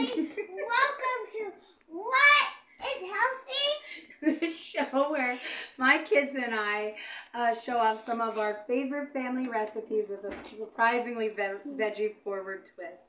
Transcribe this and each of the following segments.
everybody. Welcome to What is Healthy? the show where my kids and I uh, show off some of our favorite family recipes with a surprisingly ve- veggie forward twist.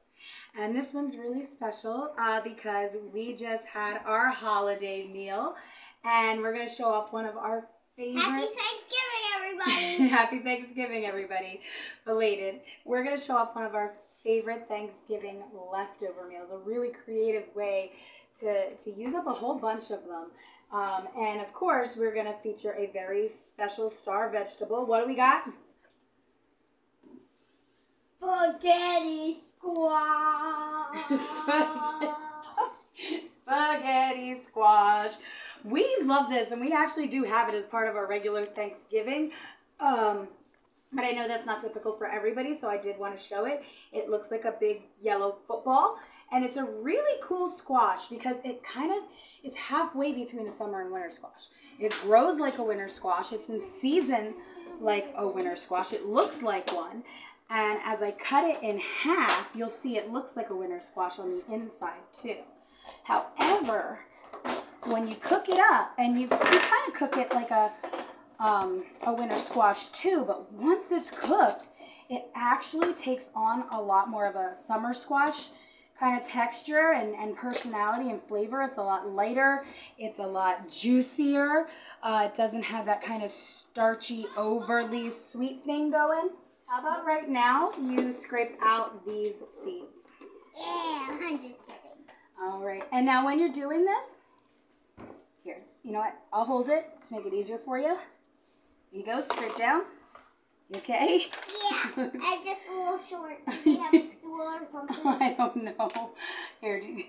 And this one's really special uh, because we just had our holiday meal and we're going to show off one of our favorite. Happy Thanksgiving, everybody. Happy Thanksgiving, everybody. Belated. We're going to show off one of our favorite Thanksgiving leftover meals, a really creative way to, to use up a whole bunch of them. Um, and of course, we're going to feature a very special star vegetable. What do we got? Spaghetti squash. Spaghetti squash. We love this, and we actually do have it as part of our regular Thanksgiving. Um, but I know that's not typical for everybody, so I did want to show it. It looks like a big yellow football, and it's a really cool squash because it kind of is halfway between a summer and winter squash. It grows like a winter squash. It's in season like a winter squash. It looks like one. And as I cut it in half, you'll see it looks like a winter squash on the inside too. However, when you cook it up, and you, you kind of cook it like a, um, a winter squash too, but once it's cooked, it actually takes on a lot more of a summer squash kind of texture and, and personality and flavor. It's a lot lighter. It's a lot juicier. Uh, it doesn't have that kind of starchy, overly sweet thing going. How about right now you scrape out these seeds? Yeah, I'm just kidding. All right. And now when you're doing this, here, you know what? I'll hold it to make it easier for you. You go, straight down. You okay? Yeah, I'm just a little short. We have a stool or something. I don't know. Here, do you,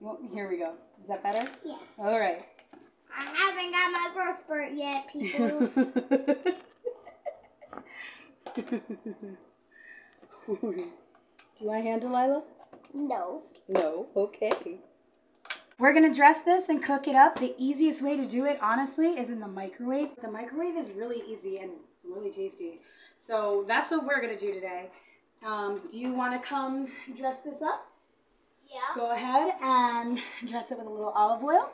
well, here we go. Is that better? Yeah. All right. I haven't got my growth spurt yet, people. Do I want a hand, Delilah? no. No. Okay. We're gonna dress this and cook it up. The easiest way to do it, honestly, is in the microwave. The microwave is really easy and really tasty. So that's what we're gonna do today. Um, do you want to come dress this up? Yeah. Go ahead and dress it with a little olive oil.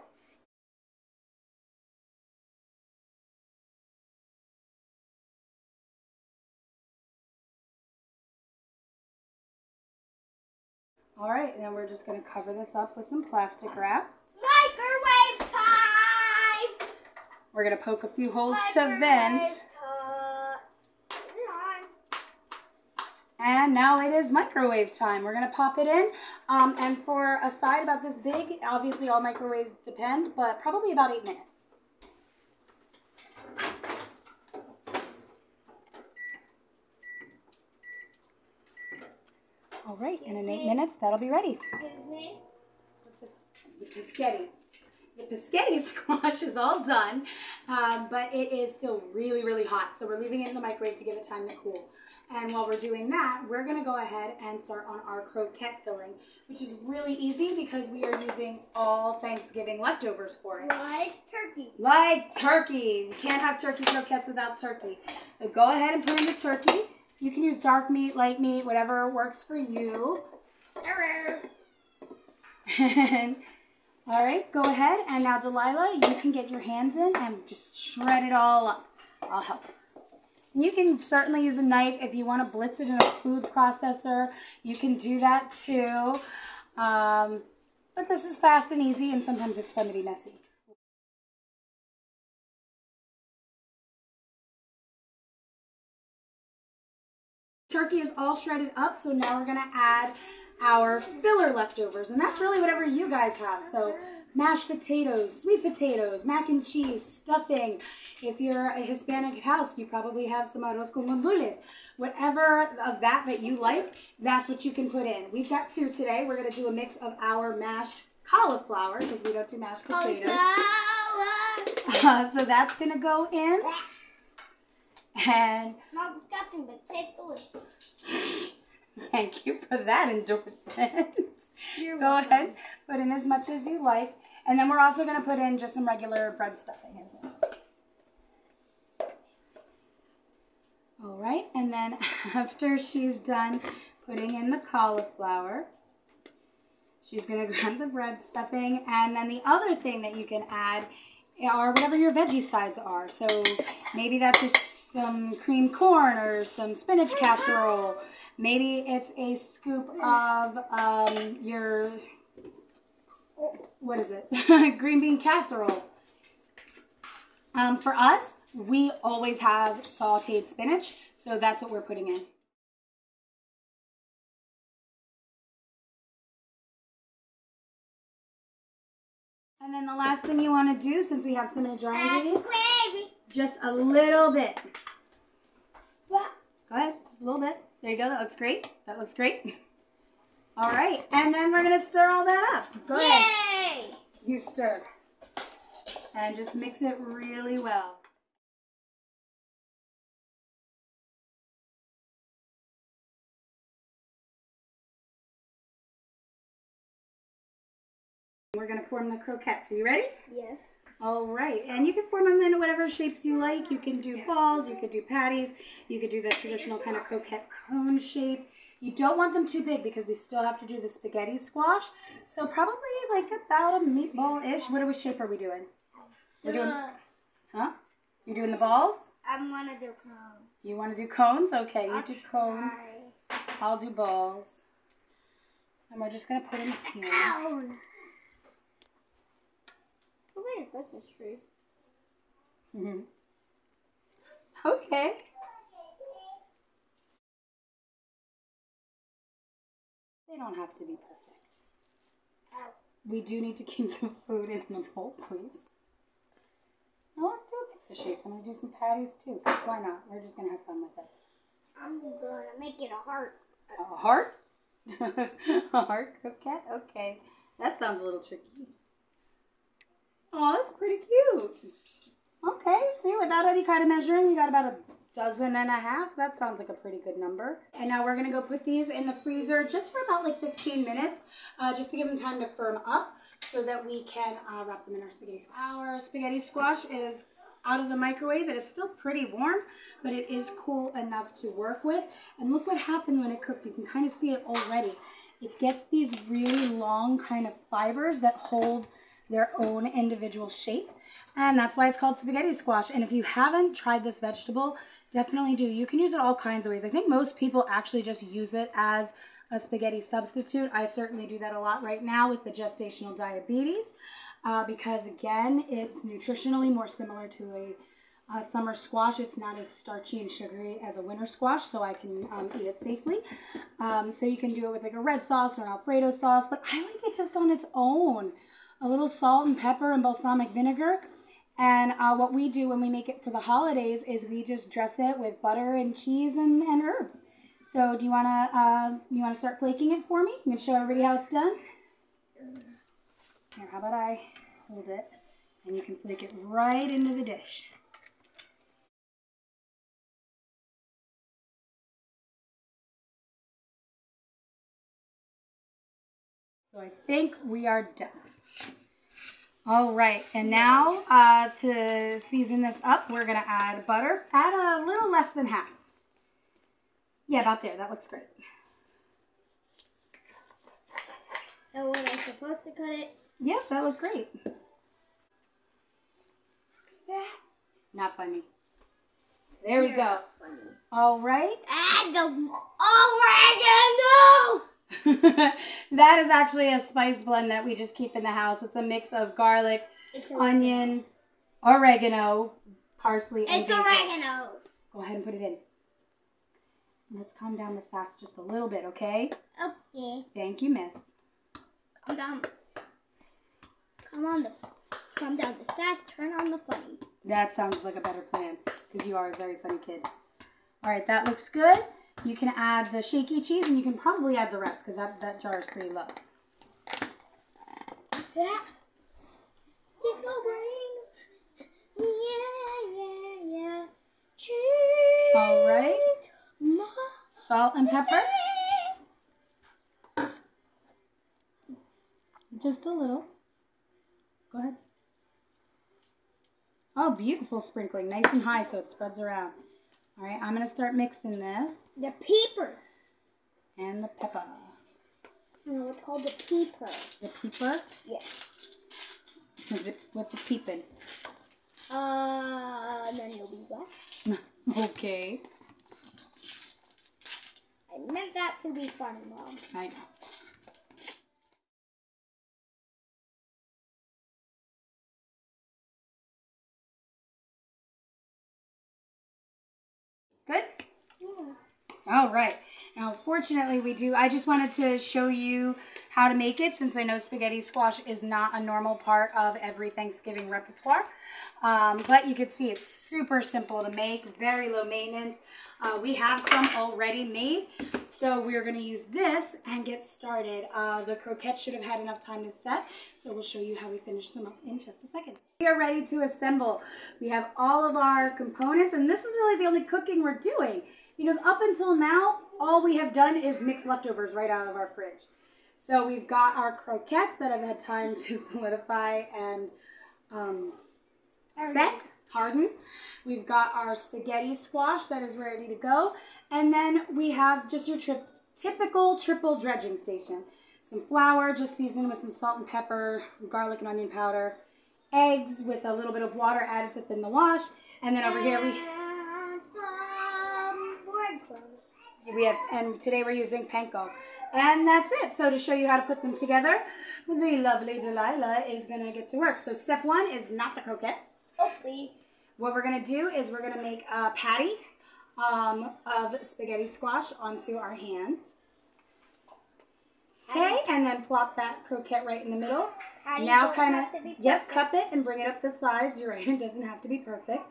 All right, and then we're just going to cover this up with some plastic wrap. Microwave time! We're going to poke a few holes to vent. time. Is it on? And now it is microwave time. We're gonna pop it in. Um, and for a side about this big, obviously all microwaves depend, but probably about eight minutes. All right, and in eight minutes, that'll be ready. The Piscetti. The Piscetti squash is all done, um, but it is still really, really hot. So we're leaving it in the microwave to give it time to cool. And while we're doing that, we're gonna go ahead and start on our croquette filling, which is really easy because we are using all Thanksgiving leftovers for it. Like turkey. Like turkey. We can't have turkey croquettes without turkey. So go ahead and put in the turkey. You can use dark meat, light meat, whatever works for you. And, all right, go ahead. And now, Delilah, you can get your hands in and just shred it all up. I'll help. You can certainly use a knife if you want to blitz it in a food processor. You can do that too. Um, but this is fast and easy, and sometimes it's fun to be messy. Turkey is all shredded up, so now we're gonna add our filler leftovers, and that's really whatever you guys have. So mashed potatoes, sweet potatoes, mac and cheese, stuffing. If you're a Hispanic house, you probably have some arroz con gandules. Whatever of that that you like, that's what you can put in. We've got two today. We're gonna do a mix of our mashed cauliflower because we don't do mashed potatoes. Uh, so that's gonna go in, and Not disgusting, but tastes. Thank you for that endorsement. You're Go welcome. ahead, put in as much as you like. And then we're also going to put in just some regular bread stuffing as well. All right, and then after she's done putting in the cauliflower, She's gonna grab the bread stuffing, and then the other thing that you can add are whatever your veggie sides are. So maybe that's just some cream corn or some spinach casserole. Maybe it's a scoop of um, your what is it? Green bean casserole. Um, for us, we always have sauteed spinach, so that's what we're putting in. And then the last thing you want to do, since we have so many dry ingredients. Just a little bit. What? Go ahead, just a little bit. There you go. That looks great. That looks great. All right, and then we're gonna stir all that up. Go ahead. Yay! You stir. And just mix it really well. We're gonna form the croquettes. Are you ready? Yes. All right, and you can form them in whatever shapes you like. You can do balls, you could do patties, you could do the traditional kind of croquette cone shape. You don't want them too big because we still have to do the spaghetti squash. So probably like about a meatball-ish. What are we shape are we doing? We're doing, Uh, huh? You're doing the balls? I'm gonna do cones. You want to do cones? Okay, you do cones. Try. I'll do balls. And we're just gonna put them here. Look at your Christmas tree. hmm Okay. They don't have to be perfect. We do need to keep the food in the bowl, please. Now let's do a of shapes. I'm gonna do some patties too. why not? We're just gonna have fun with it. I'm gonna make it a heart. A heart? a heart croquette? Okay. That sounds a little tricky. Oh, that's pretty cute. Okay, see, without any kind of measuring, we got about a dozen and a half. That sounds like a pretty good number. And now we're gonna go put these in the freezer just for about like 15 minutes, uh, just to give them time to firm up so that we can uh, wrap them in our spaghetti squash. Our spaghetti squash is out of the microwave and it's still pretty warm, but it is cool enough to work with. And look what happened when it cooked. You can kind of see it already. It gets these really long kind of fibers that hold their own individual shape. And that's why it's called spaghetti squash. And if you haven't tried this vegetable, definitely do. You can use it all kinds of ways. I think most people actually just use it as a spaghetti substitute. I certainly do that a lot right now with the gestational diabetes uh, because, again, it's nutritionally more similar to a, summer squash. It's not as starchy and sugary as a winter squash, so I can um, eat it safely. Um, so you can do it with like a red sauce or an Alfredo sauce, but I like it just on its own. A little salt and pepper and balsamic vinegar. And uh, what we do when we make it for the holidays is we just dress it with butter and cheese and, and herbs. So do you wanna uh, you wanna start flaking it for me? I'm gonna show everybody how it's done. Here, how about I hold it and you can flake it right into the dish. So I think we are done. All right, and now uh, to season this up, we're gonna add butter. Add a little less than half. Yeah, about there. That looks great. So when I'm supposed to cut it? Yep, that looks great. Yeah. Not funny. There we You're go. not funny. All right. Add the oregano! that is actually a spice blend that we just keep in the house. It's a mix of garlic, onion, oregano, parsley, and It's basil. oregano. Go ahead and put it in. Let's calm down the sass just a little bit, okay? Okay. Thank you, miss. Calm down. Come on the calm down the sass, turn on the funny. That sounds like a better plan because you are a very funny kid. All right, that looks good. You can add the shaky cheese and you can probably add the rest because that, that jar is pretty low. Yeah. Keep going. Yeah, yeah, yeah. Cheese. All right. Salt and pepper. Just a little. Go ahead. Oh, beautiful sprinkling. Nice and high so it spreads around. All right, I'm going to start mixing this The peeper. and the pepper. Gonna it's called the peeper. The peeper? Yes. Is it, what's a peeping? Uh, then you'll be wet. okay. I meant that to be funny, Mom. I know. All right. Now, fortunately, we do. I just wanted to show you how to make it since I know spaghetti squash is not a normal part of every Thanksgiving repertoire. Um, but you can see it's super simple to make, very low maintenance. Uh, we have some already made, so we're going to use this and get started. Uh, the croquettes should have had enough time to set, so we'll show you how we finish them up in just a second. We are ready to assemble. We have all of our components, and this is really the only cooking we're doing because up until now, all we have done is mix leftovers right out of our fridge. So we've got our croquettes that have had time to solidify and um, set, harden. We've got our spaghetti squash that is ready to go. And then we have just your tri- typical triple dredging station. Some flour, just seasoned with some salt and pepper, garlic and onion powder, eggs with a little bit of water added to thin the wash. And then over here we And some breadcrumbs. We have, and today we're using panko. And that's it. So to show you how to put them together, the lovely Delilah is going to get to work. So step one is not the croquettes. Hopefully. What we're going to do is we're going to make a patty um, of spaghetti squash onto our hands. Okay, and then plop that croquette right in the middle. How do you Now kind of, yep, cup it and bring it up the sides. You're right, it doesn't have to be perfect.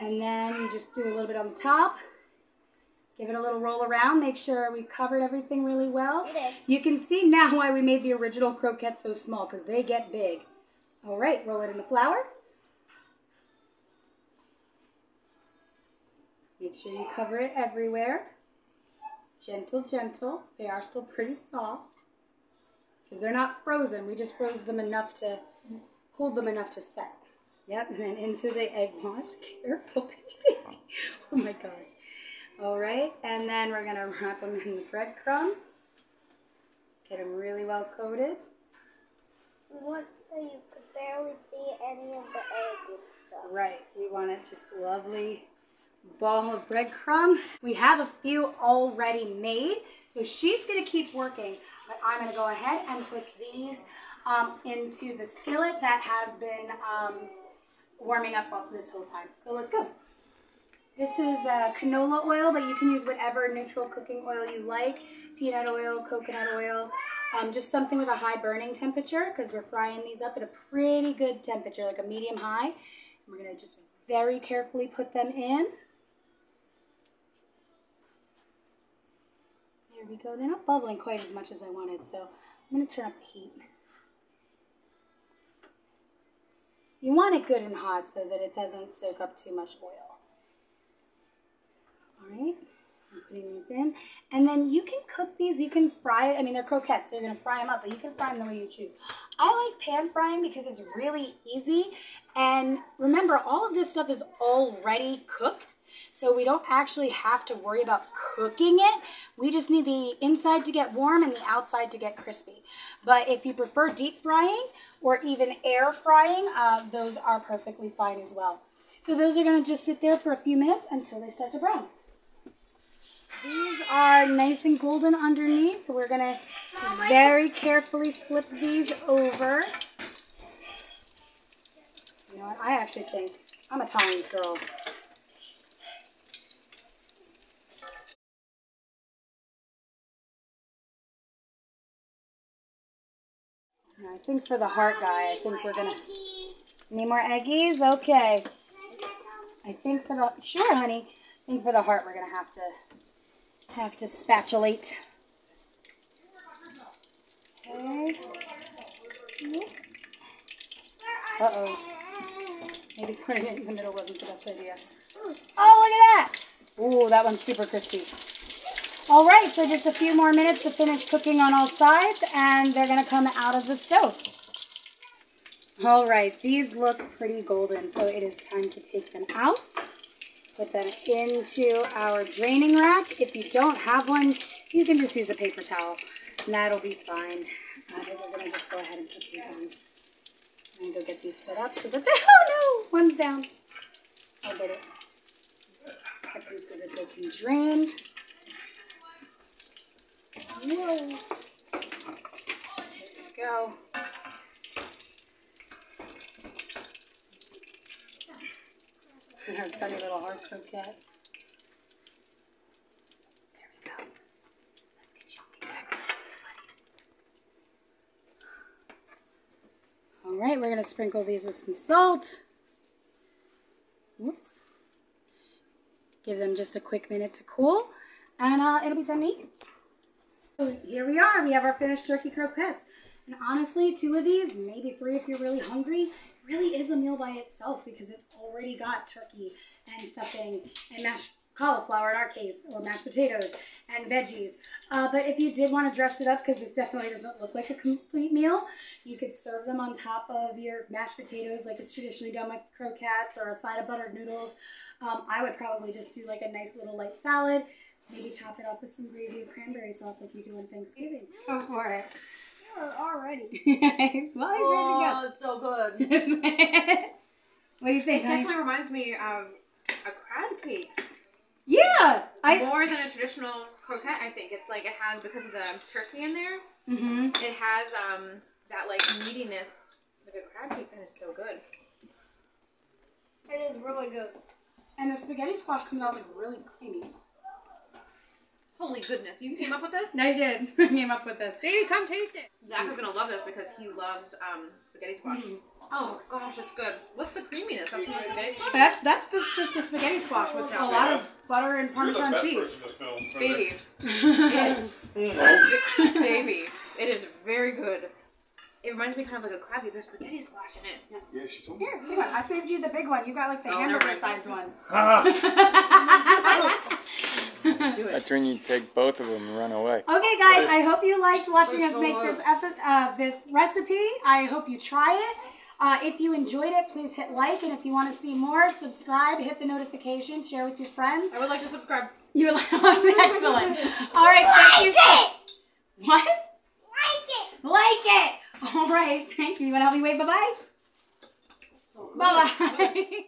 And then you just do a little bit on the top. Give it a little roll around. Make sure we've covered everything really well. You can see now why we made the original croquettes so small because they get big. All right, roll it in the flour. Make sure you cover it everywhere. Gentle, gentle. They are still pretty soft because they're not frozen. We just froze them enough to, cooled them enough to set. Yep, and then into the egg wash. Careful, baby. Oh my gosh. All right, and then we're gonna wrap them in the breadcrumbs. Get them really well coated. We want so you could barely see any of the egg stuff. Right, we want it just lovely ball of breadcrumb. We have a few already made, so she's gonna keep working, but I'm gonna go ahead and put these um, into the skillet that has been um, warming up all this whole time. So let's go. This is uh, canola oil, but you can use whatever neutral cooking oil you like. Peanut oil, coconut oil, um, just something with a high burning temperature because we're frying these up at a pretty good temperature, like a medium high. We're going to just very carefully put them in. There we go. They're not bubbling quite as much as I wanted, so I'm going to turn up the heat. You want it good and hot so that it doesn't soak up too much oil. All right, I'm putting these in. And then you can cook these, you can fry I mean, they're croquettes, so you're to fry them up, but you can fry them the way you choose. I like pan frying because it's really easy. And remember, all of this stuff is already cooked, so we don't actually have to worry about cooking it. We just need the inside to get warm and the outside to get crispy. But if you prefer deep frying or even air frying, uh, those are perfectly fine as well. So those are going to just sit there for a few minutes until they start to brown. These are nice and golden underneath. We're to very carefully flip these over. You know what? I actually think I'm a Tommy's girl. I think for the heart guy, I think we're gonna need more eggies. Okay. I think for the sure, honey. I think for the heart, we're gonna have to have to spatulate. Okay. Uh oh. Maybe putting it in the middle wasn't the best idea. Oh, look at that! Ooh, that one's super crispy. All right, so just a few more minutes to finish cooking on all sides, and they're gonna come out of the stove. All right, these look pretty golden, so it is time to take them out. Put them into our draining rack. If you don't have one, you can just use a paper towel. And that'll be fine. Uh, Think we're gonna just go ahead and put these on. And go get these set up so that they, oh no, one's down. I'll get it. Get them so that they can drain. Whoa. There we go. See her funny little heart croquette. There we go. Let's get back. All right, we're gonna sprinkle these with some salt. Whoops. Give them just a quick minute to cool, and uh, it'll be to eat. So here we are. We have our finished turkey croquettes. And honestly, two of these, maybe three if you're really hungry, really is a meal by itself because it's already got turkey and stuffing and mashed cauliflower in our case, or mashed potatoes and veggies. Uh, but if you did want to dress it up, because this definitely doesn't look like a complete meal, you could serve them on top of your mashed potatoes like it's traditionally done with croquettes or a side of buttered noodles. Um, I would probably just do like a nice little light salad, maybe top it off with some gravy or cranberry sauce like you do on Thanksgiving. Go for it. Already. well, he's Oh, it's so good. ready to go. what do you It think, honey? definitely reminds me of a crab cake. Yeah, I. More than a traditional croquette, I think. It's like it has, because of the turkey in there, hmm it has um that like meatiness like a crab cake that is so good. It is really good. And the spaghetti squash comes out like really creamy. Holy goodness, you came up with this? I did. I came up with this. Baby, come taste it. Zach is gonna love this because he loves um spaghetti squash. Oh gosh, it's good. What's the creaminess of the spaghetti squash? That's that's the, just the spaghetti squash with a lot of butter and You're the Parmesan best cheese. person to film. Baby, it is, baby, it is very good. It reminds me kind of like a crabby. There's spaghetti squash in it. Yeah, yeah she told me. Here, take one. I saved you the big one. You got like the Oh, never hamburger mind. sized one. Do it. That's when you take both of them and run away. Okay, guys, I hope you liked watching For us make this epi- uh, this recipe. I hope you try it. Uh, if you enjoyed it, please hit like, and if you want to see more, subscribe, hit the notification, share with your friends. I would like to subscribe. You're like excellent. All right, thank you. so- What? Like it. Like it. All right, thank you. You want to help me wave bye bye? Bye bye.